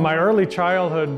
In my early childhood,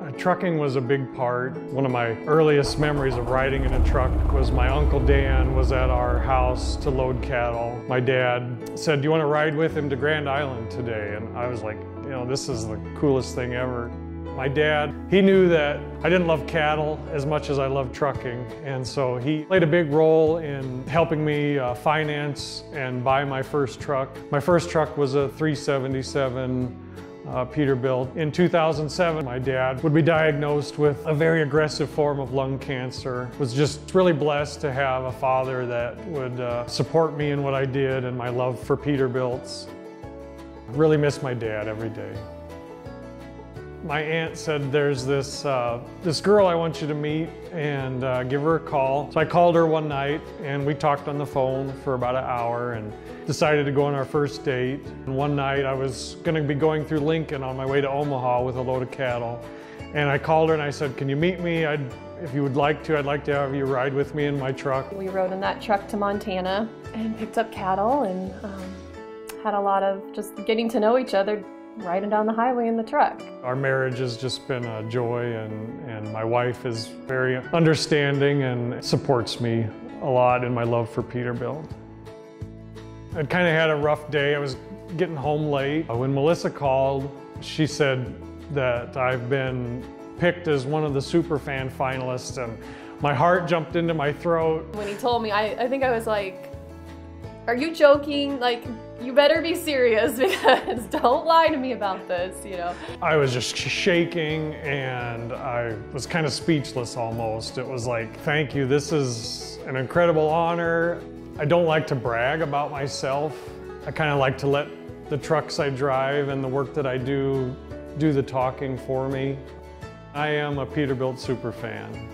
uh, trucking was a big part. One of my earliest memories of riding in a truck was my Uncle Dan was at our house to load cattle. My dad said, do you want to ride with him to Grand Island today? And I was like, you know, this is the coolest thing ever. My dad, he knew that I didn't love cattle as much as I loved trucking. And so he played a big role in helping me uh, finance and buy my first truck. My first truck was a 377 uh, Peterbilt. In 2007, my dad would be diagnosed with a very aggressive form of lung cancer. Was just really blessed to have a father that would uh, support me in what I did and my love for Peterbilts. Really miss my dad every day. My aunt said there's this, uh, this girl I want you to meet and uh, give her a call. So I called her one night and we talked on the phone for about an hour and decided to go on our first date. And one night I was gonna be going through Lincoln on my way to Omaha with a load of cattle. And I called her and I said, can you meet me? I'd, if you would like to, I'd like to have you ride with me in my truck. We rode in that truck to Montana and picked up cattle and um, had a lot of just getting to know each other riding down the highway in the truck. Our marriage has just been a joy and, and my wife is very understanding and supports me a lot in my love for Peterbilt. I'd kind of had a rough day. I was getting home late. Uh, when Melissa called, she said that I've been picked as one of the Superfan finalists and my heart jumped into my throat. When he told me, I, I think I was like, are you joking? Like, you better be serious because don't lie to me about this, you know. I was just shaking and I was kind of speechless almost. It was like, thank you, this is an incredible honor. I don't like to brag about myself. I kind of like to let the trucks I drive and the work that I do do the talking for me. I am a Peterbilt super fan.